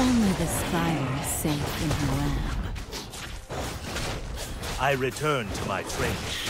Only the spire is safe in her lab. I return to my training.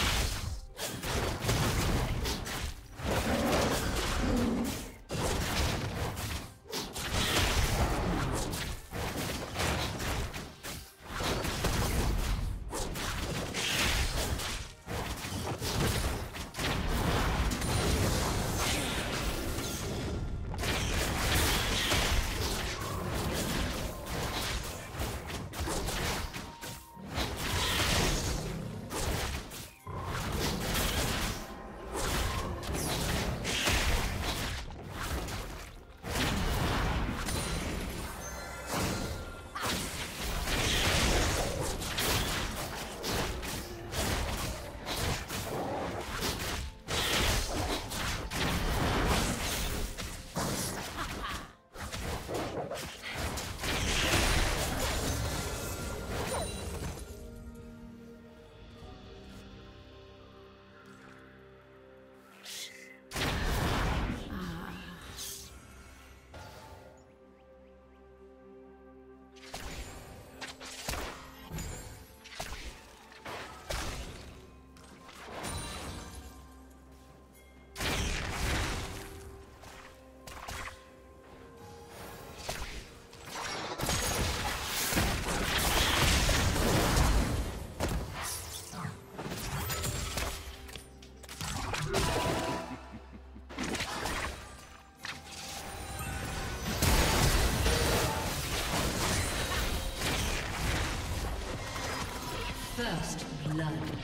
Blood.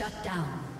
Shut down.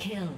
Kill.